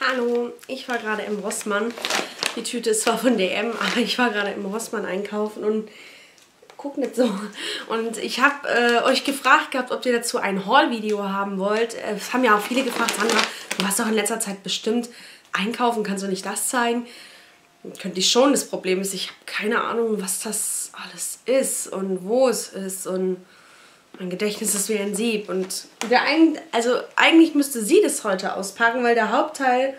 Hallo, ich war gerade im Rossmann. Die Tüte ist zwar von DM, aber ich war gerade im Rossmann einkaufen und guck nicht so. Und ich habe äh, euch gefragt gehabt, ob ihr dazu ein Haul-Video haben wollt. Äh, es haben ja auch viele gefragt, Sandra, du hast doch in letzter Zeit bestimmt einkaufen, kannst du nicht das zeigen? Könnte ich schon. Das Problem ist, ich habe keine Ahnung, was das alles ist und wo es ist und mein Gedächtnis ist wie ein Sieb. Und der ein, also eigentlich müsste sie das heute auspacken, weil der Hauptteil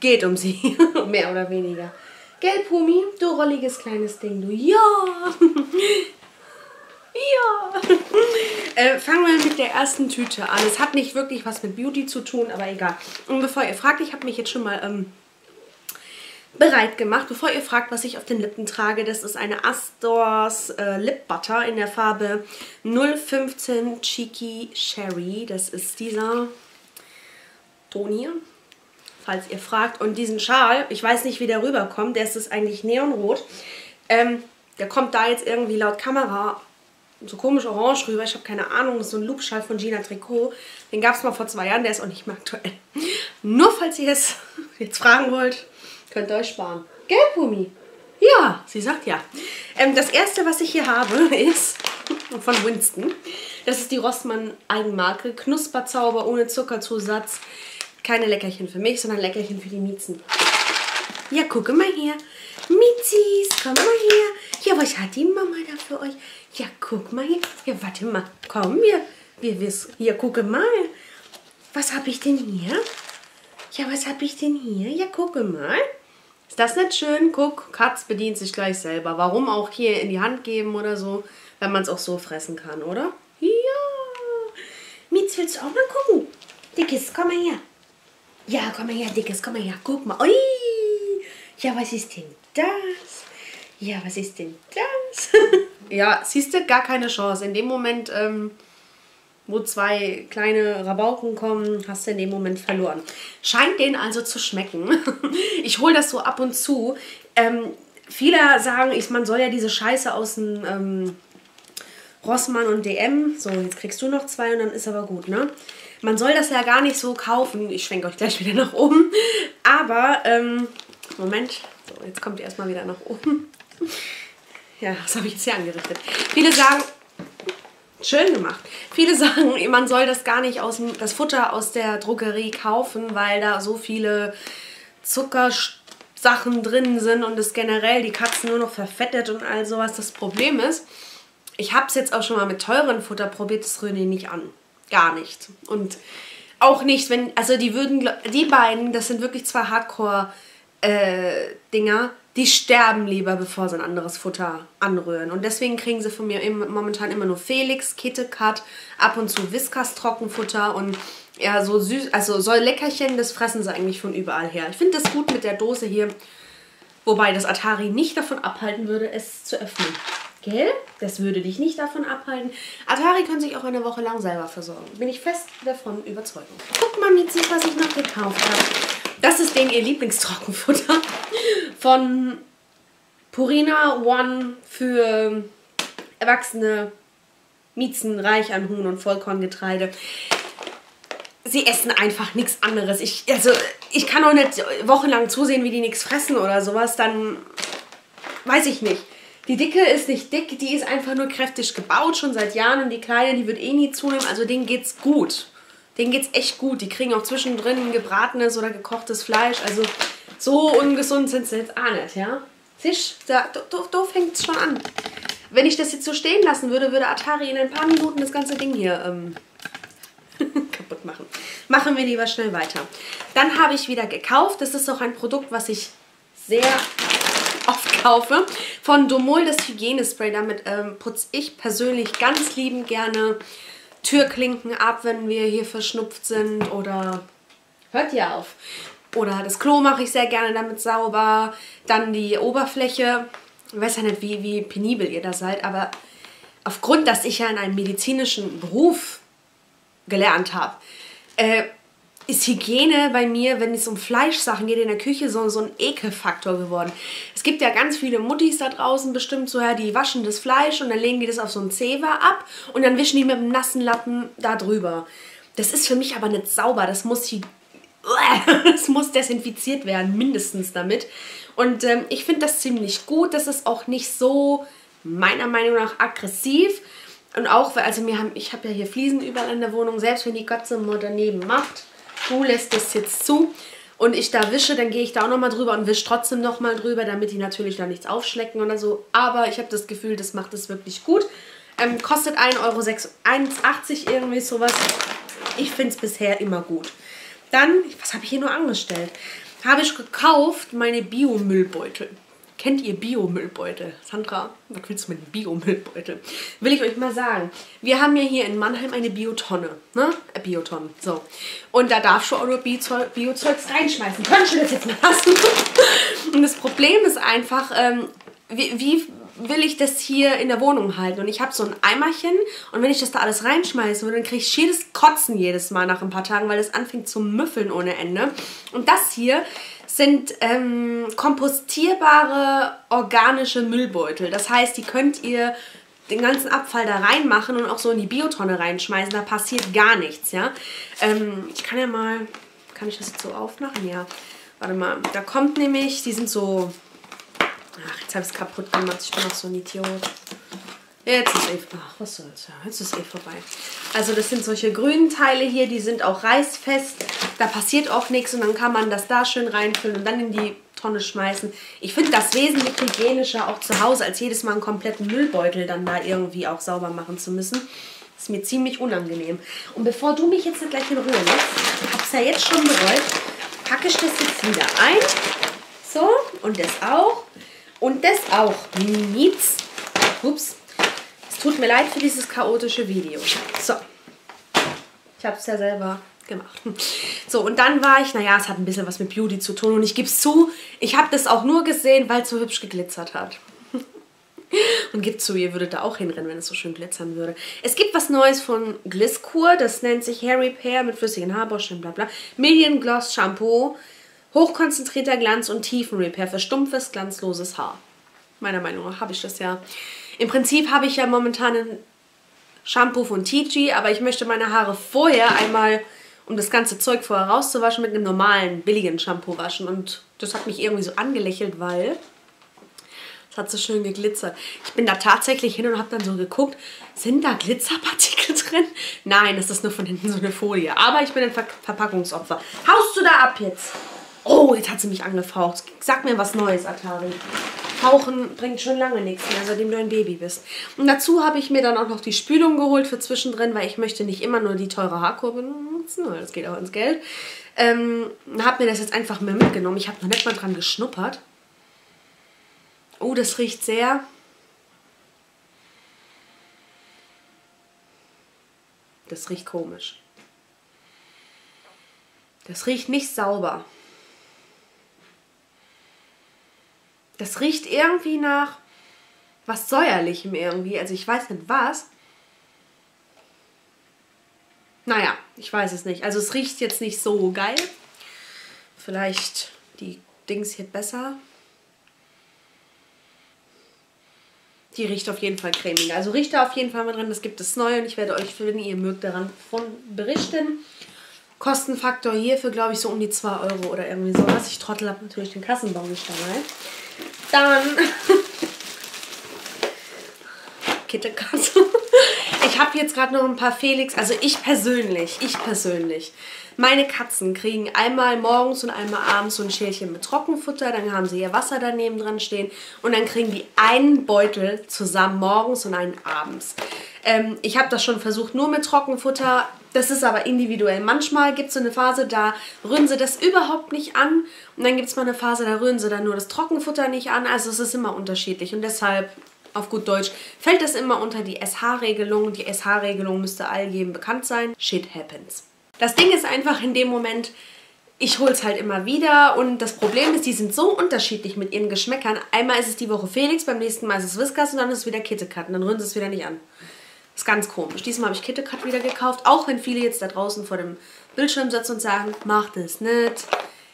geht um sie. Mehr oder weniger. Gell, Pumi? Du rolliges kleines Ding, du. Ja! ja! äh, fangen wir mit der ersten Tüte an. Es hat nicht wirklich was mit Beauty zu tun, aber egal. Und bevor ihr fragt, ich habe mich jetzt schon mal ähm, bereit gemacht. Bevor ihr fragt, was ich auf den Lippen trage, das ist eine Astors äh, Lip Butter in der Farbe 015 Cheeky Sherry. Das ist dieser Ton hier, falls ihr fragt. Und diesen Schal, ich weiß nicht, wie der rüberkommt, der ist das eigentlich neonrot. Ähm, der kommt da jetzt irgendwie laut Kamera so komisch orange rüber. Ich habe keine Ahnung, das ist so ein Loopschal von Gina Tricot. Den gab es mal vor zwei Jahren, der ist auch nicht mehr aktuell. Nur falls ihr es jetzt fragen wollt, Könnt ihr euch sparen. Gell, Pumi? Ja, sie sagt ja. Ähm, das erste, was ich hier habe, ist von Winston. Das ist die Rossmann Eigenmarke. Knusperzauber ohne Zuckerzusatz. Keine Leckerchen für mich, sondern Leckerchen für die Miezen. Ja, gucke mal her. Miezis, komm mal her. Ja, was hat die Mama da für euch? Ja, guck mal hier. Ja, warte mal. Komm, wir, wir, wir hier, gucke mal. Was habe ich denn hier? Ja, was habe ich denn hier? Ja, gucke mal. Ist das nicht schön? Guck, Katz bedient sich gleich selber. Warum auch hier in die Hand geben oder so, wenn man es auch so fressen kann, oder? Ja. Mietz, willst du auch mal gucken? Dickes, komm mal her. Ja, komm mal her, Dickes, komm mal her. Guck mal. Ui. Ja, was ist denn das? Ja, was ist denn das? ja, siehst du, gar keine Chance. In dem Moment ähm, wo zwei kleine Rabauken kommen, hast du in dem Moment verloren. Scheint denen also zu schmecken. ich hole das so ab und zu. Ähm, viele sagen, ich, man soll ja diese Scheiße aus dem ähm, Rossmann und DM, so jetzt kriegst du noch zwei und dann ist aber gut, ne? Man soll das ja gar nicht so kaufen. Ich schwenke euch gleich wieder nach oben. Aber, ähm, Moment, so, jetzt kommt ihr erstmal wieder nach oben. Ja, was habe ich jetzt hier angerichtet? Viele sagen, Schön gemacht. Viele sagen, man soll das gar nicht aus das Futter aus der Drogerie kaufen, weil da so viele Zuckersachen drin sind und es generell die Katzen nur noch verfettet und all sowas. Das Problem ist, ich habe es jetzt auch schon mal mit teuren Futter probiert, das rührt nicht an. Gar nicht. Und auch nicht, wenn, also die würden, die beiden, das sind wirklich zwei Hardcore- äh, die sterben lieber, bevor sie ein anderes Futter anrühren. Und deswegen kriegen sie von mir im, momentan immer nur Felix, KitKat, ab und zu Whiskas Trockenfutter und ja, so süß, also so Leckerchen, das fressen sie eigentlich von überall her. Ich finde das gut mit der Dose hier, wobei das Atari nicht davon abhalten würde, es zu öffnen. Gell? Das würde dich nicht davon abhalten. Atari können sich auch eine Woche lang selber versorgen. Bin ich fest davon überzeugt. Guck mal, Mietzi, was ich noch gekauft habe. Das ist denen ihr Lieblingstrockenfutter von Purina One für erwachsene Miezen, reich an Huhn und Vollkorngetreide. Sie essen einfach nichts anderes. Ich, also, ich kann auch nicht wochenlang zusehen, wie die nichts fressen oder sowas. Dann weiß ich nicht. Die Dicke ist nicht dick, die ist einfach nur kräftig gebaut, schon seit Jahren. Und die Kleine, die wird eh nie zunehmen. Also denen geht's gut. Denen geht's echt gut. Die kriegen auch zwischendrin gebratenes oder gekochtes Fleisch. Also so ungesund sind sie jetzt auch nicht, ja? Siehst da, da, da fängt es schon an. Wenn ich das jetzt so stehen lassen würde, würde Atari in ein paar Minuten das ganze Ding hier ähm, kaputt machen. Machen wir lieber schnell weiter. Dann habe ich wieder gekauft. Das ist auch ein Produkt, was ich sehr oft kaufe. Von Domol das Hygienespray. Damit ähm, putze ich persönlich ganz liebend gerne Türklinken ab, wenn wir hier verschnupft sind oder hört ihr auf. Oder das Klo mache ich sehr gerne damit sauber. Dann die Oberfläche. Ich weiß ja nicht, wie, wie penibel ihr da seid, aber aufgrund, dass ich ja in einem medizinischen Beruf gelernt habe, äh, ist Hygiene bei mir, wenn es um Fleischsachen geht in der Küche, so, so ein Ekelfaktor geworden. Es gibt ja ganz viele Muttis da draußen bestimmt so, ja, die waschen das Fleisch und dann legen die das auf so ein Zewa ab und dann wischen die mit einem nassen Lappen da drüber. Das ist für mich aber nicht sauber. Das muss es muss desinfiziert werden, mindestens damit. Und ähm, ich finde das ziemlich gut. Das ist auch nicht so, meiner Meinung nach, aggressiv. Und auch, weil, also wir haben, ich habe ja hier Fliesen überall in der Wohnung, selbst wenn die Gotze mal daneben macht, du lässt das jetzt zu und ich da wische, dann gehe ich da auch nochmal drüber und wische trotzdem nochmal drüber, damit die natürlich da nichts aufschlecken oder so. Aber ich habe das Gefühl, das macht es wirklich gut. Ähm, kostet 1,86 Euro, 1,80 irgendwie sowas. Ich finde es bisher immer gut. Dann, was habe ich hier nur angestellt? Habe ich gekauft meine Biomüllbeutel. Kennt ihr Biomüllbeutel? Sandra, was willst du mit Biomüllbeutel? Will ich euch mal sagen. Wir haben ja hier in Mannheim eine Biotonne. Ne? Äh, Biotonne, so. Und da darf schon auch nur Biozeugs reinschmeißen. Können wir das jetzt mal lassen? Und das Problem ist einfach, ähm, wie, wie will ich das hier in der Wohnung halten? Und ich habe so ein Eimerchen und wenn ich das da alles reinschmeiße, dann kriege ich jedes Kotzen jedes Mal nach ein paar Tagen, weil es anfängt zu müffeln ohne Ende. Und das hier sind ähm, kompostierbare organische Müllbeutel. Das heißt, die könnt ihr den ganzen Abfall da reinmachen und auch so in die Biotonne reinschmeißen. Da passiert gar nichts, ja. Ähm, ich kann ja mal, kann ich das jetzt so aufmachen? Ja. Warte mal, da kommt nämlich, die sind so Ach, jetzt habe ich es kaputt gemacht. Ich bin noch so ein Idiot. Jetzt ist eh, ach, was soll's, jetzt ist eh vorbei. Also das sind solche grünen Teile hier, die sind auch reißfest. Da passiert auch nichts und dann kann man das da schön reinfüllen und dann in die Tonne schmeißen. Ich finde das wesentlich hygienischer auch zu Hause, als jedes Mal einen kompletten Müllbeutel dann da irgendwie auch sauber machen zu müssen. Das ist mir ziemlich unangenehm. Und bevor du mich jetzt gleich in Ruhe lässt, es ja jetzt schon bereut, packe ich das jetzt wieder ein. So, und das auch. Und das auch. Nichts. Ups. Es tut mir leid für dieses chaotische Video. So. Ich habe es ja selber gemacht. So, und dann war ich, naja, es hat ein bisschen was mit Beauty zu tun. Und ich gebe es zu, ich habe das auch nur gesehen, weil es so hübsch geglitzert hat. Und gibt zu, ihr würdet da auch hinrennen, wenn es so schön glitzern würde. Es gibt was Neues von Glisskur, das nennt sich Hair Repair mit flüssigen Haarboschen, bla bla. Million Gloss Shampoo Hochkonzentrierter Glanz- und Tiefenrepair für stumpfes, glanzloses Haar. Meiner Meinung nach habe ich das ja. Im Prinzip habe ich ja momentan ein Shampoo von TG, aber ich möchte meine Haare vorher einmal, um das ganze Zeug vorher rauszuwaschen, mit einem normalen, billigen Shampoo waschen. Und das hat mich irgendwie so angelächelt, weil es hat so schön geglitzert. Ich bin da tatsächlich hin und habe dann so geguckt, sind da Glitzerpartikel drin? Nein, das ist nur von hinten so eine Folie. Aber ich bin ein Ver Verpackungsopfer. Haust du da ab jetzt? Oh, jetzt hat sie mich angefaucht. Sag mir was Neues, Atari. Fauchen bringt schon lange nichts mehr, seitdem du ein Baby bist. Und dazu habe ich mir dann auch noch die Spülung geholt für zwischendrin, weil ich möchte nicht immer nur die teure Haarkurve benutzen, weil das geht auch ins Geld. Ähm, habe mir das jetzt einfach mehr mitgenommen. Ich habe noch nicht mal dran geschnuppert. Oh, das riecht sehr... Das riecht komisch. Das riecht nicht sauber. Das riecht irgendwie nach was säuerlichem irgendwie. Also ich weiß nicht was. Naja, ich weiß es nicht. Also es riecht jetzt nicht so geil. Vielleicht die Dings hier besser. Die riecht auf jeden Fall cremiger. Also riecht da auf jeden Fall mal drin. Das gibt es neu und ich werde euch, wenn ihr mögt, daran von berichten. Kostenfaktor hierfür, glaube ich, so um die 2 Euro oder irgendwie sowas. Ich trottel habe natürlich den Kassenbon nicht dabei. Dann KitKat. Ich habe jetzt gerade noch ein paar Felix, also ich persönlich, ich persönlich. Meine Katzen kriegen einmal morgens und einmal abends so ein Schälchen mit Trockenfutter, dann haben sie ihr Wasser daneben dran stehen und dann kriegen die einen Beutel zusammen morgens und einen abends. Ähm, ich habe das schon versucht, nur mit Trockenfutter. Das ist aber individuell. Manchmal gibt es so eine Phase, da rühren sie das überhaupt nicht an. Und dann gibt es mal eine Phase, da rühren sie dann nur das Trockenfutter nicht an. Also es ist immer unterschiedlich. Und deshalb, auf gut Deutsch, fällt das immer unter die SH-Regelung. Die SH-Regelung müsste allgemein bekannt sein. Shit happens. Das Ding ist einfach in dem Moment, ich hole es halt immer wieder und das Problem ist, die sind so unterschiedlich mit ihren Geschmäckern. Einmal ist es die Woche Felix, beim nächsten Mal ist es Whiskas und dann ist es wieder KitKat und dann rühren sie es wieder nicht an. Ist ganz komisch. Diesmal habe ich KitKat wieder gekauft, auch wenn viele jetzt da draußen vor dem Bildschirm sitzen und sagen, mach das nicht.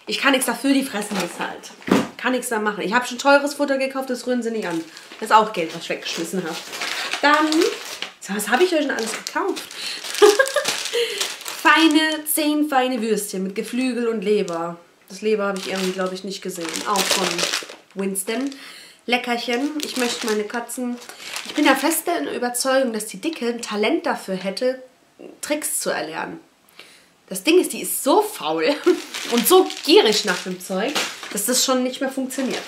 Ich kann nichts dafür, die fressen das halt. Kann nichts da machen. Ich habe schon teures Futter gekauft, das rühren sie nicht an. Das ist auch Geld, was ich weggeschmissen habe. Dann, was habe ich euch schon alles gekauft? feine, zehn feine Würstchen mit Geflügel und Leber. Das Leber habe ich irgendwie, glaube ich, nicht gesehen. Auch von Winston. Leckerchen. Ich möchte meine Katzen... Ich bin der festen Überzeugung, dass die Dicke ein Talent dafür hätte, Tricks zu erlernen. Das Ding ist, die ist so faul und so gierig nach dem Zeug, dass das schon nicht mehr funktioniert.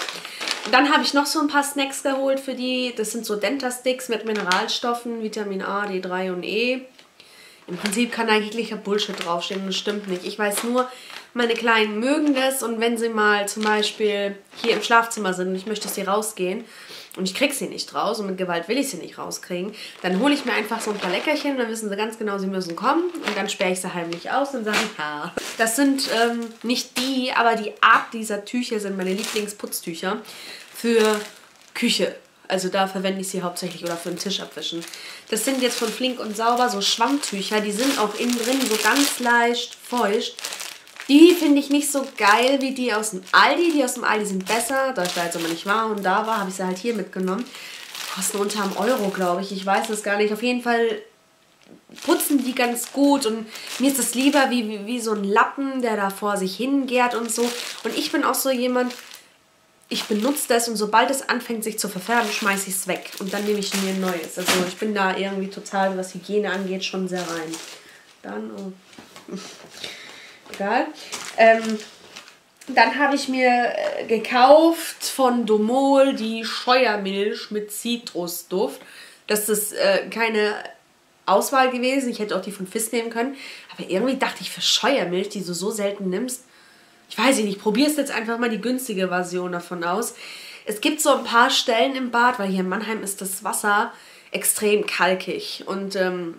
Dann habe ich noch so ein paar Snacks geholt für die. Das sind so Denta-Sticks mit Mineralstoffen, Vitamin A, D3 und E. Im Prinzip kann da jeglicher Bullshit draufstehen und das stimmt nicht. Ich weiß nur, meine Kleinen mögen das und wenn sie mal zum Beispiel hier im Schlafzimmer sind und ich möchte, dass sie rausgehen und ich kriege sie nicht raus und mit Gewalt will ich sie nicht rauskriegen, dann hole ich mir einfach so ein paar Leckerchen und dann wissen sie ganz genau, sie müssen kommen und dann sperre ich sie heimlich aus und sage, ja. Das sind ähm, nicht die, aber die Art dieser Tücher sind meine Lieblingsputztücher für Küche. Also da verwende ich sie hauptsächlich oder für den Tisch abwischen. Das sind jetzt von Flink und Sauber so Schwammtücher. Die sind auch innen drin so ganz leicht feucht. Die finde ich nicht so geil wie die aus dem Aldi. Die aus dem Aldi sind besser. Da ich da jetzt aber nicht war und da war, habe ich sie halt hier mitgenommen. Kosten unter einem Euro, glaube ich. Ich weiß es gar nicht. Auf jeden Fall putzen die ganz gut und mir ist es lieber wie, wie, wie so ein Lappen, der da vor sich hingärt und so. Und ich bin auch so jemand, ich benutze das und sobald es anfängt sich zu verfärben, schmeiße ich es weg und dann nehme ich mir ein neues. Also ich bin da irgendwie total, was Hygiene angeht, schon sehr rein. Dann, oh. egal. Ähm, dann habe ich mir äh, gekauft von Domol die Scheuermilch mit Zitrusduft. Das ist äh, keine Auswahl gewesen. Ich hätte auch die von Fiss nehmen können. Aber irgendwie dachte ich, für Scheuermilch, die du so selten nimmst, ich weiß nicht, probiere es jetzt einfach mal die günstige Version davon aus. Es gibt so ein paar Stellen im Bad, weil hier in Mannheim ist das Wasser extrem kalkig und ähm,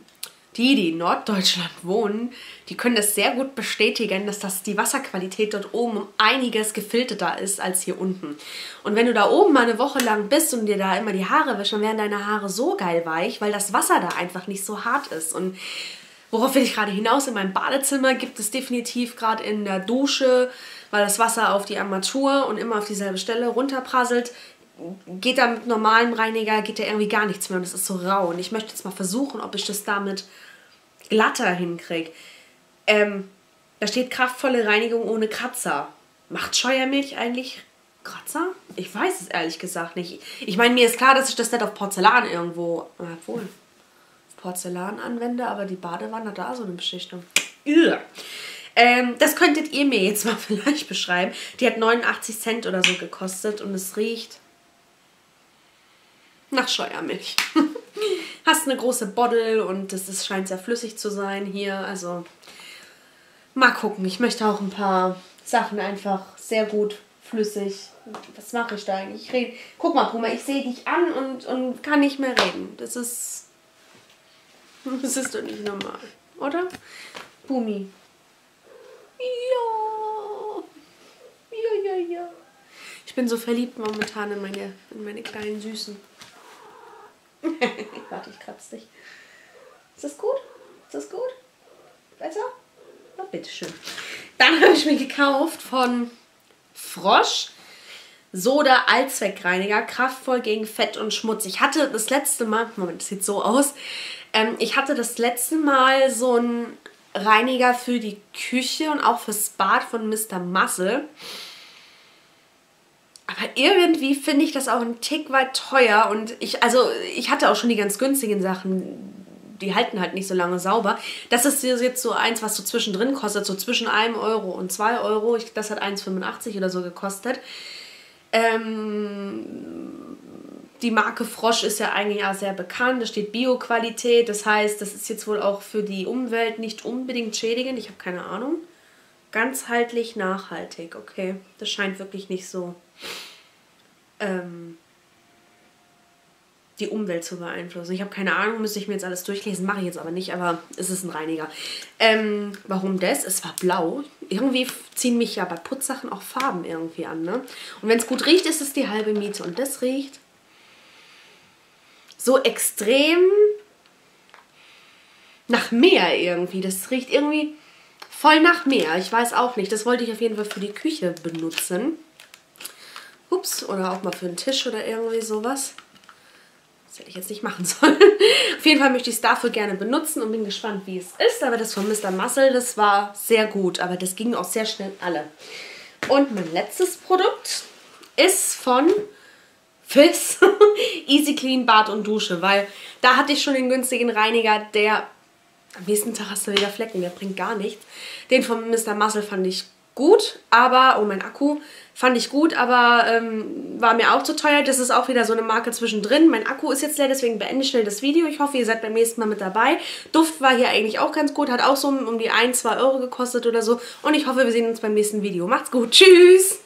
die, die in Norddeutschland wohnen, die können das sehr gut bestätigen, dass das die Wasserqualität dort oben um einiges gefilterter ist als hier unten. Und wenn du da oben mal eine Woche lang bist und dir da immer die Haare wäschst, dann werden deine Haare so geil weich, weil das Wasser da einfach nicht so hart ist. Und Worauf will ich gerade hinaus? In meinem Badezimmer gibt es definitiv gerade in der Dusche, weil das Wasser auf die Armatur und immer auf dieselbe Stelle runterprasselt, geht da mit normalem Reiniger, geht da irgendwie gar nichts mehr und es ist so rau. Und ich möchte jetzt mal versuchen, ob ich das damit glatter hinkriege. Ähm, da steht kraftvolle Reinigung ohne Kratzer. Macht Scheuermilch eigentlich Kratzer? Ich weiß es ehrlich gesagt nicht. Ich meine, mir ist klar, dass ich das nicht auf Porzellan irgendwo. Obwohl. Porzellan anwende, aber die Badewanne hat da so eine Beschichtung. Ähm, das könntet ihr mir jetzt mal vielleicht beschreiben. Die hat 89 Cent oder so gekostet und es riecht nach Scheuermilch. Hast eine große Bottle und es scheint sehr flüssig zu sein hier. Also mal gucken. Ich möchte auch ein paar Sachen einfach sehr gut flüssig. Was mache ich da eigentlich? Ich rede. Guck mal, guck mal, ich sehe dich an und, und kann nicht mehr reden. Das ist Das ist doch nicht normal, oder? Bumi. Ja. Ja, ja, ja. Ich bin so verliebt momentan in meine, in meine kleinen Süßen. Warte, ich kratze dich. Ist das gut? Ist das gut? Besser? Na, bitteschön. Dann habe ich mir gekauft von Frosch Soda Allzweckreiniger, kraftvoll gegen Fett und Schmutz. Ich hatte das letzte Mal, Moment, das sieht so aus. Ähm, ich hatte das letzte Mal so einen Reiniger für die Küche und auch fürs Bad von Mr. Muscle. Aber irgendwie finde ich das auch ein Tick weit teuer und ich, also ich hatte auch schon die ganz günstigen Sachen, die halten halt nicht so lange sauber. Das ist jetzt so eins, was so zwischendrin kostet, so zwischen einem Euro und zwei Euro. Ich, das hat 1,85 oder so gekostet. Ähm, die Marke Frosch ist ja eigentlich ja sehr bekannt. Da steht Bio-Qualität. Das heißt, das ist jetzt wohl auch für die Umwelt nicht unbedingt schädigend. Ich habe keine Ahnung. Ganzheitlich nachhaltig. Okay, das scheint wirklich nicht so ähm, die Umwelt zu beeinflussen. Ich habe keine Ahnung, müsste ich mir jetzt alles durchlesen, mache ich jetzt aber nicht, aber es ist ein Reiniger. Ähm, warum das? Es war blau. Irgendwie ziehen mich ja bei Putzsachen auch Farben irgendwie an, ne? Und wenn es gut riecht, ist es die halbe Miete. Und das riecht so extrem nach Meer irgendwie. Das riecht irgendwie voll nach Meer. Ich weiß auch nicht. Das wollte ich auf jeden Fall für die Küche benutzen. Ups, oder auch mal für einen Tisch oder irgendwie sowas. Das hätte ich jetzt nicht machen sollen. Auf jeden Fall möchte ich es dafür gerne benutzen und bin gespannt, wie es ist. Aber das von Mr. Muscle, das war sehr gut. Aber das ging auch sehr schnell alle. Und mein letztes Produkt ist von Fizz Easy Clean Bad und Dusche. Weil da hatte ich schon den günstigen Reiniger, der am nächsten Tag hast du wieder Flecken, der bringt gar nichts. Den von Mr. Muscle fand ich gut, aber, oh mein Akku, fand ich gut, aber ähm, war mir auch zu teuer. Das ist auch wieder so eine Marke zwischendrin. Mein Akku ist jetzt leer, deswegen beende ich schnell das Video. Ich hoffe, ihr seid beim nächsten Mal mit dabei. Duft war hier eigentlich auch ganz gut, hat auch so um die 1, 2 Euro gekostet oder so. Und ich hoffe, wir sehen uns beim nächsten Video. Macht's gut, tschüss!